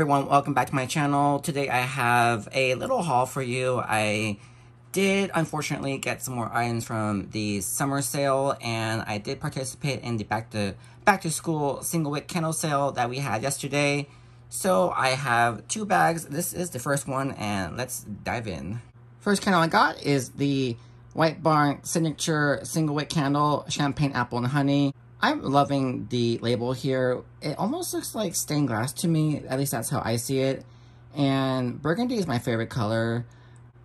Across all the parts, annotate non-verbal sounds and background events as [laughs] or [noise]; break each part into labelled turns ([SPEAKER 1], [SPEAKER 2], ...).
[SPEAKER 1] everyone, welcome back to my channel. Today I have a little haul for you. I did unfortunately get some more items from the summer sale and I did participate in the back to back to school single wick candle sale that we had yesterday. So I have two bags. This is the first one and let's dive in. First candle I got is the White Barn Signature Single Wick Candle Champagne Apple and Honey. I'm loving the label here. It almost looks like stained glass to me, at least that's how I see it. And burgundy is my favorite color.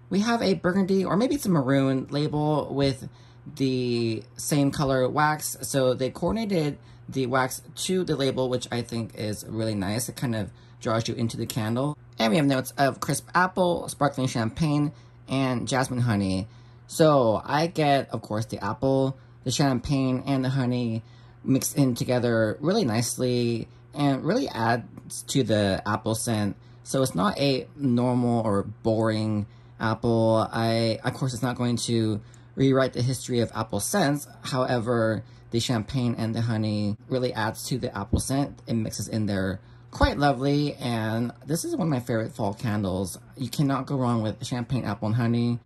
[SPEAKER 1] We have a burgundy, or maybe it's a maroon label with the same color wax. So they coordinated the wax to the label, which I think is really nice. It kind of draws you into the candle. And we have notes of crisp apple, sparkling champagne, and jasmine honey. So I get, of course, the apple, the champagne, and the honey mixed in together really nicely and really adds to the apple scent. So it's not a normal or boring apple. I, of course, it's not going to rewrite the history of apple scents. However, the champagne and the honey really adds to the apple scent. It mixes in there quite lovely. And this is one of my favorite fall candles. You cannot go wrong with champagne, apple, and honey.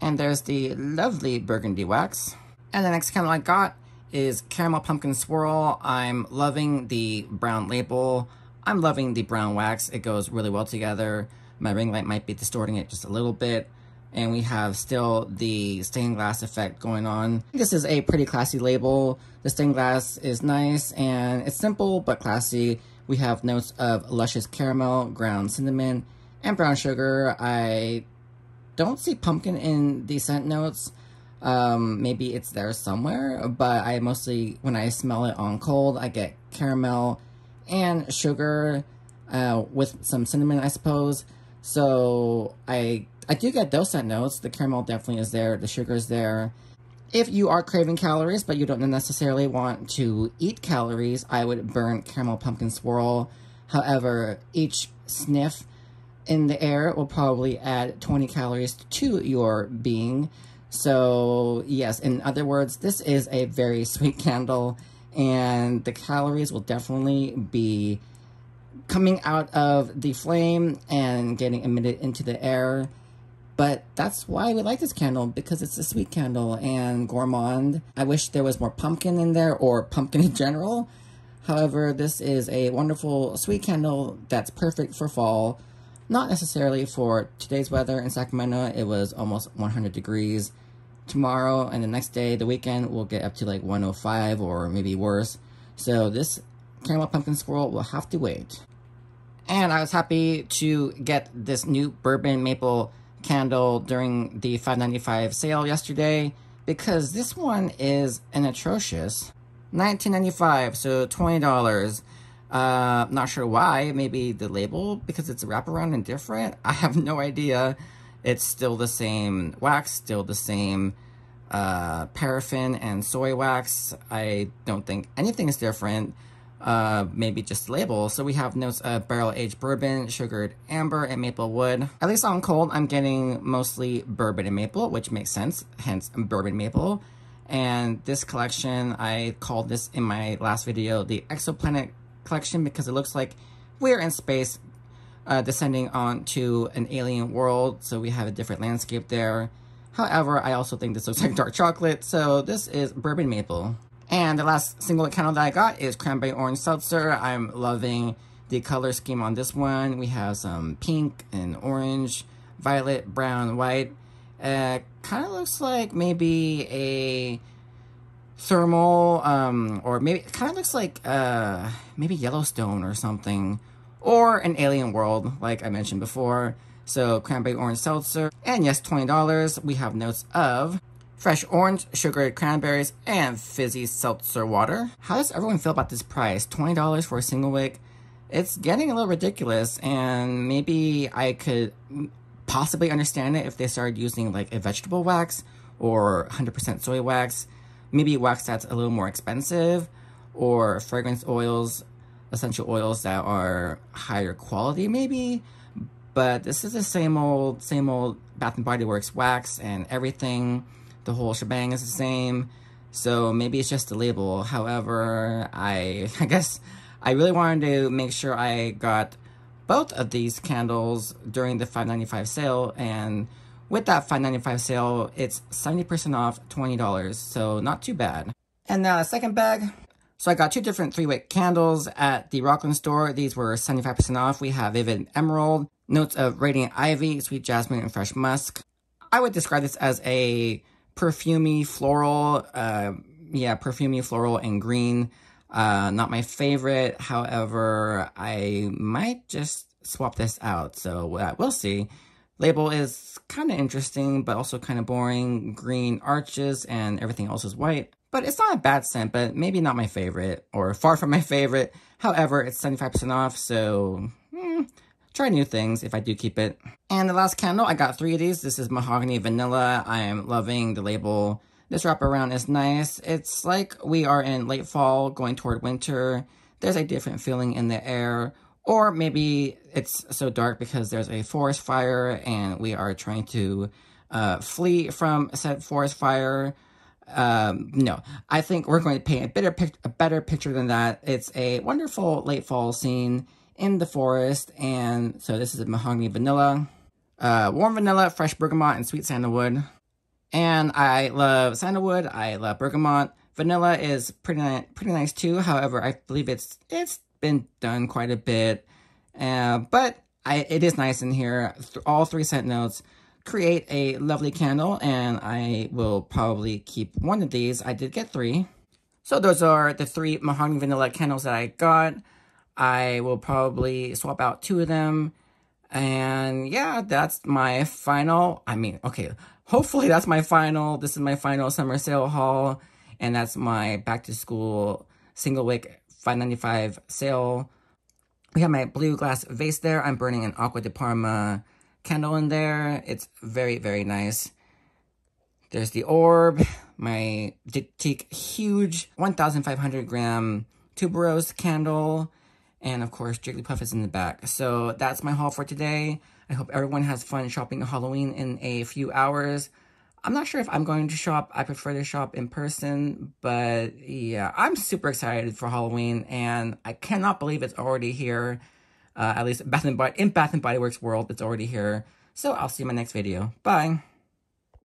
[SPEAKER 1] And there's the lovely burgundy wax. And the next candle I got is Caramel Pumpkin Swirl. I'm loving the brown label. I'm loving the brown wax. It goes really well together. My ring light might be distorting it just a little bit. And we have still the stained glass effect going on. This is a pretty classy label. The stained glass is nice and it's simple but classy. We have notes of luscious caramel, ground cinnamon, and brown sugar. I don't see pumpkin in the scent notes. Um, maybe it's there somewhere, but I mostly, when I smell it on cold, I get caramel and sugar uh, with some cinnamon, I suppose. So I I do get those scent notes. The caramel definitely is there. The sugar is there. If you are craving calories, but you don't necessarily want to eat calories, I would burn caramel pumpkin swirl. However, each sniff in the air will probably add 20 calories to your being. So yes, in other words, this is a very [laughs] sweet candle and the calories will definitely be coming out of the flame and getting emitted into the air. But that's why we like this candle, because it's a sweet candle and gourmand. I wish there was more pumpkin in there, or pumpkin in general. However, this is a wonderful sweet candle that's perfect for fall. Not necessarily for today's weather in Sacramento. It was almost 100 degrees tomorrow and the next day, the weekend, will get up to like 105 or maybe worse. So this caramel pumpkin squirrel will have to wait. And I was happy to get this new bourbon maple candle during the 5.95 sale yesterday because this one is an atrocious 19.95 so $20 uh not sure why maybe the label because it's wraparound and different [laughs] i have no idea it's still the same wax, still the same uh, paraffin and soy wax. I don't think anything is different. Uh, maybe just label. So we have notes of barrel-aged bourbon, sugared amber, and maple wood. At least on cold, I'm getting mostly bourbon and maple, which makes sense, hence bourbon maple. And this collection, I called this in my last video the Exoplanet collection because it looks like we're in space uh, descending onto an alien world, so we have a different landscape there. However, I also think this looks [laughs] like dark chocolate, so this is bourbon maple. And the last single candle that I got is cranberry orange seltzer. I'm loving the color scheme on this one. We have some pink and orange, violet, brown, white. Uh, kind of looks like maybe a thermal, um, or maybe it kind of looks like uh, maybe Yellowstone or something or an alien world, like I mentioned before. So cranberry orange seltzer, and yes, $20. We have notes of fresh orange, sugared cranberries, and fizzy seltzer water. How does everyone feel about this price? $20 for a single wick? It's getting a little ridiculous, and maybe I could possibly understand it if they started using like a vegetable wax or 100% soy wax. Maybe wax that's a little more expensive, or fragrance oils essential oils that are higher quality maybe, but this is the same old, same old Bath & Body Works wax and everything. The whole shebang is the same. So maybe it's just the label. However, I, [laughs] I guess I really wanted to make sure I got both of these candles during the 5.95 sale and with that 5.95 sale, it's 70% off $20, so not too bad. And now a second bag. So I got two different three-wick candles at the Rocklin store. These were 75% off. We have Vivid Emerald, notes of Radiant Ivy, Sweet Jasmine, and Fresh Musk. I would describe this as a perfumey floral, uh, yeah, perfumey floral and green. Uh, not my favorite. However, I might just swap this out. So uh, we'll see. Label is kind of interesting, but also kind of boring. Green arches and everything else is white. But it's not a bad scent, but maybe not my favorite, or far from my favorite. However, it's 75% off, so hmm, try new things if I do keep it. And the last candle, I got three of these. This is Mahogany Vanilla. I am loving the label. This wraparound is nice. It's like we are in late fall going toward winter. There's a different feeling in the air. Or maybe it's so dark because there's a forest fire and we are trying to uh, flee from said forest fire. Um, no, I think we're going to paint a better, a better picture than that. It's a wonderful late fall scene in the forest. And so this is a mahogany vanilla, uh, warm vanilla, fresh bergamot, and sweet sandalwood. And I love sandalwood. I love bergamot. Vanilla is pretty, pretty nice too. However, I believe it's, it's been done quite a bit. Uh, but I, it is nice in here. All three scent notes create a lovely candle, and I will probably keep one of these. I did get three. So those are the three mahogany vanilla candles that I got. I will probably swap out two of them. And yeah, that's my final, I mean, okay, hopefully that's my final, this is my final summer sale haul. And that's my back to school single wick 5.95 sale. We have my blue glass vase there. I'm burning an Acqua di Parma candle in there. It's very, very nice. There's the orb, my Diptyque huge 1,500 gram tuberose candle, and of course Jigglypuff is in the back. So that's my haul for today. I hope everyone has fun shopping Halloween in a few hours. I'm not sure if I'm going to shop. I prefer to shop in person, but yeah, I'm super excited for Halloween, and I cannot believe it's already here. Uh, at least Bath and Body, in Bath and Body Works world, it's already here. So I'll see you in my next video. Bye.